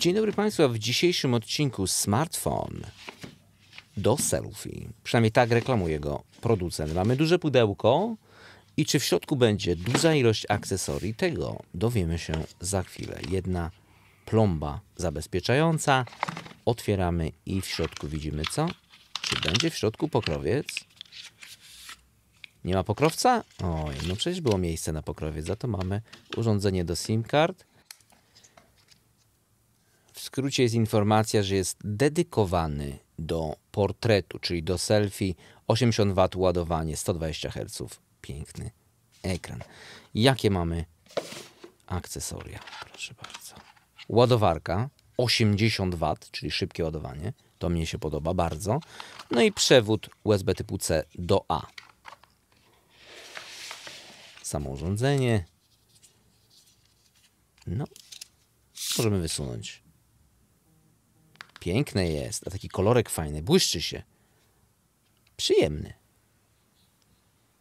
Dzień dobry Państwu, w dzisiejszym odcinku smartfon do selfie. Przynajmniej tak reklamuje go producent. Mamy duże pudełko i czy w środku będzie duża ilość akcesorii, tego dowiemy się za chwilę. Jedna plomba zabezpieczająca. Otwieramy i w środku widzimy co? Czy będzie w środku pokrowiec? Nie ma pokrowca? Oj, no przecież było miejsce na pokrowiec. Za to mamy urządzenie do SIM card. Skrócie jest informacja, że jest dedykowany do portretu, czyli do selfie. 80 W ładowanie, 120 Hz. Piękny ekran. Jakie mamy akcesoria? Proszę bardzo. Ładowarka 80 W, czyli szybkie ładowanie. To mnie się podoba bardzo. No i przewód USB typu C do A. Samo urządzenie. No, możemy wysunąć. Piękne jest, a taki kolorek fajny, błyszczy się. Przyjemny.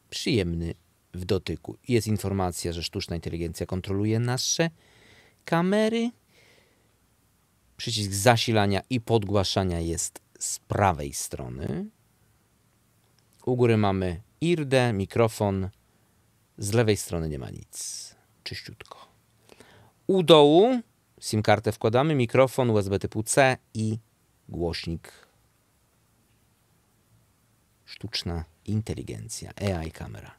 Przyjemny w dotyku. Jest informacja, że sztuczna inteligencja kontroluje nasze kamery. Przycisk zasilania i podgłaszania jest z prawej strony. U góry mamy IRDE, mikrofon. Z lewej strony nie ma nic. Czyściutko. U dołu SIM kartę wkładamy, mikrofon USB typu C i głośnik. Sztuczna inteligencja, AI kamera.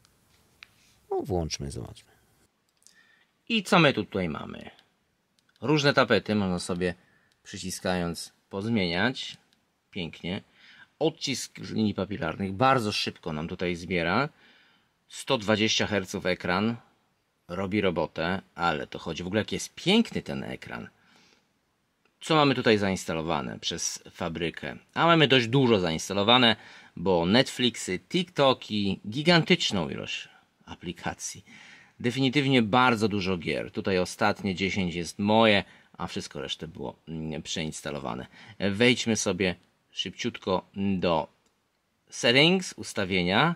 No, włączmy, zobaczmy. I co my tutaj mamy? Różne tapety można sobie przyciskając pozmieniać. Pięknie. Odcisk linii papilarnych bardzo szybko nam tutaj zbiera. 120 Hz ekran. Robi robotę, ale to chodzi w ogóle jak jest piękny ten ekran. Co mamy tutaj zainstalowane przez fabrykę? A mamy dość dużo zainstalowane, bo Netflixy, TikToki, gigantyczną ilość aplikacji. Definitywnie bardzo dużo gier. Tutaj ostatnie 10 jest moje, a wszystko resztę było mm, przeinstalowane. Wejdźmy sobie szybciutko do settings, ustawienia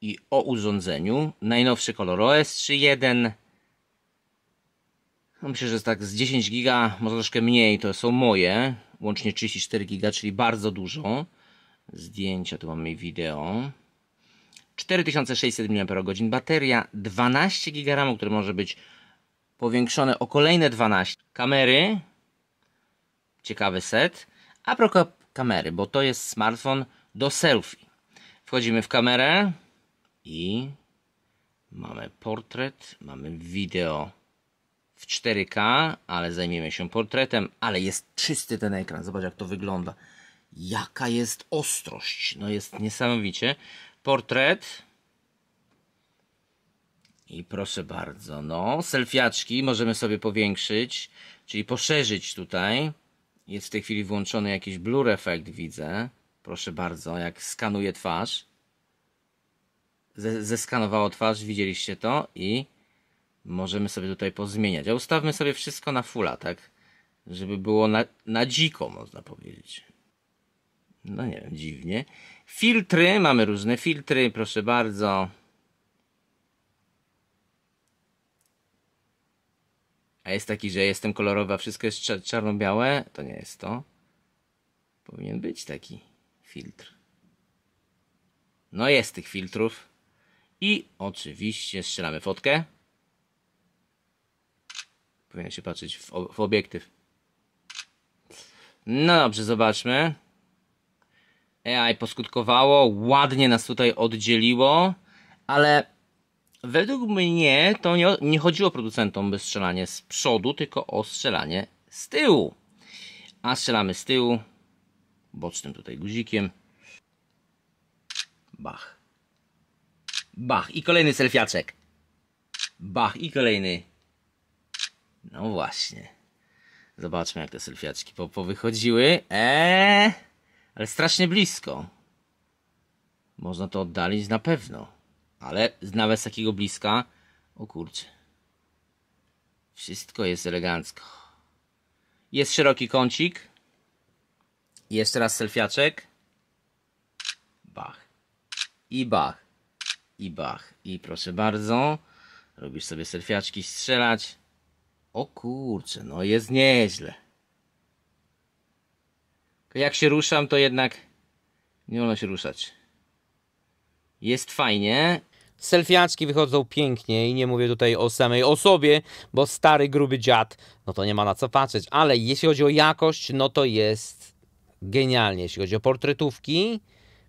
i o urządzeniu. Najnowszy kolor OS 3.1. No myślę, że tak z 10 giga, może troszkę mniej, to są moje. Łącznie 34 giga, czyli bardzo dużo. Zdjęcia, tu mamy wideo. 4600 mAh bateria, 12 GB RAMu, które może być powiększone o kolejne 12. Kamery, ciekawy set. A propos kamery, bo to jest smartfon do selfie. Wchodzimy w kamerę i mamy portret, mamy wideo w 4K, ale zajmiemy się portretem, ale jest czysty ten ekran. Zobacz jak to wygląda. Jaka jest ostrość. No jest niesamowicie. Portret. I proszę bardzo, no, selfiaczki możemy sobie powiększyć, czyli poszerzyć tutaj. Jest w tej chwili włączony jakiś blur efekt, widzę. Proszę bardzo, jak skanuje twarz. Zeskanowało twarz, widzieliście to i możemy sobie tutaj pozmieniać. A ustawmy sobie wszystko na fulla, tak? Żeby było na, na dziko, można powiedzieć. No nie wiem, dziwnie. Filtry, mamy różne filtry, proszę bardzo. A jest taki, że jestem kolorowy, a wszystko jest czarno-białe? To nie jest to. Powinien być taki filtr. No jest tych filtrów. I oczywiście strzelamy fotkę. Powinien się patrzeć w, w obiektyw. No dobrze, zobaczmy. AI poskutkowało, ładnie nas tutaj oddzieliło, ale według mnie to nie, nie chodziło producentom o strzelanie z przodu, tylko o strzelanie z tyłu. A strzelamy z tyłu, bocznym tutaj guzikiem. Bach. Bach. I kolejny selfiaczek. Bach. I kolejny. No właśnie. Zobaczmy jak te selfiaczki po, powychodziły. Eee, ale strasznie blisko. Można to oddalić na pewno. Ale nawet z takiego bliska. O kurczę. Wszystko jest elegancko. Jest szeroki kącik. Jeszcze raz selfiaczek. Bach. I bach. I bach. I proszę bardzo. Robisz sobie selfiaczki strzelać. O kurczę, no jest nieźle. Jak się ruszam, to jednak nie wolno się ruszać. Jest fajnie. Selfiaczki wychodzą pięknie i nie mówię tutaj o samej osobie, bo stary, gruby dziad, no to nie ma na co patrzeć, ale jeśli chodzi o jakość, no to jest genialnie. Jeśli chodzi o portretówki,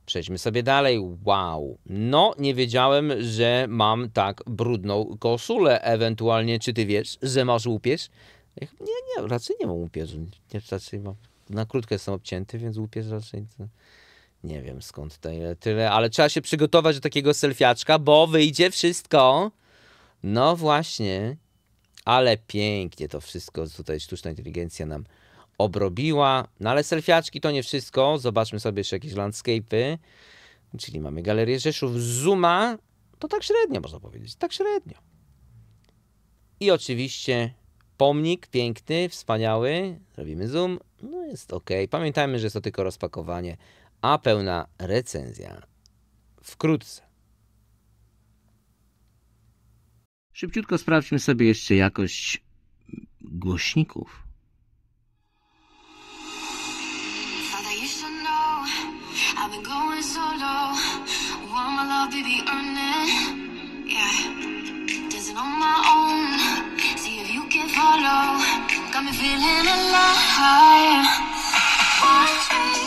przejdźmy sobie dalej. Wow, no nie wiedziałem, że mam tak brudną koszulę, ewentualnie czy ty wiesz, że masz łupież? Nie, nie, raczej nie mam łupieżu, nie, raczej mam, na krótko jestem obcięty, więc łupież raczej... Nie wiem skąd tyle, tyle, ale trzeba się przygotować do takiego selfiaczka, bo wyjdzie wszystko. No właśnie. Ale pięknie to wszystko tutaj sztuczna inteligencja nam obrobiła. No ale selfiaczki to nie wszystko. Zobaczmy sobie jeszcze jakieś landscape'y. Czyli mamy galerię Rzeszów. Zuma to tak średnio można powiedzieć. Tak średnio. I oczywiście pomnik piękny, wspaniały. Robimy zoom. No jest ok. Pamiętajmy, że jest to tylko rozpakowanie a pełna recenzja wkrótce. Szybciutko sprawdźmy sobie jeszcze jakość głośników. Solo. Want my love to be earning. Yeah. Dancing on my own. See if you can follow. Got me feeling alive. Watch me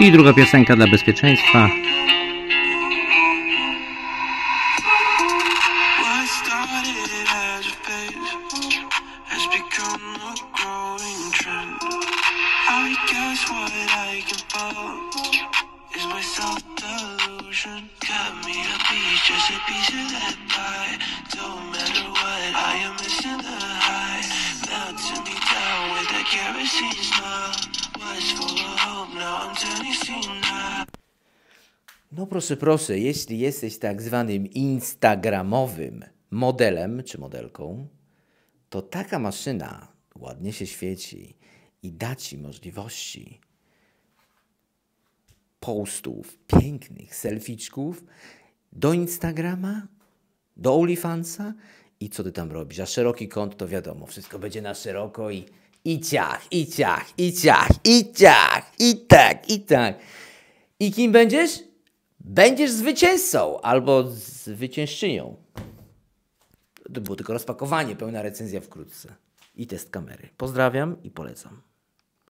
I druga piosenka dla bezpieczeństwa. Kerosene smile. No proszę, proszę, jeśli jesteś tak zwanym instagramowym modelem czy modelką, to taka maszyna ładnie się świeci i da ci możliwości postów, pięknych selficzków do Instagrama, do OnlyFansa i co ty tam robisz? A szeroki kąt to wiadomo, wszystko będzie na szeroko i i ciach, i ciach, i ciach, i ciach, i tak, i tak. I kim będziesz? Będziesz zwycięzcą albo zwyciężczynią. To było tylko rozpakowanie, pełna recenzja wkrótce. I test kamery. Pozdrawiam i polecam.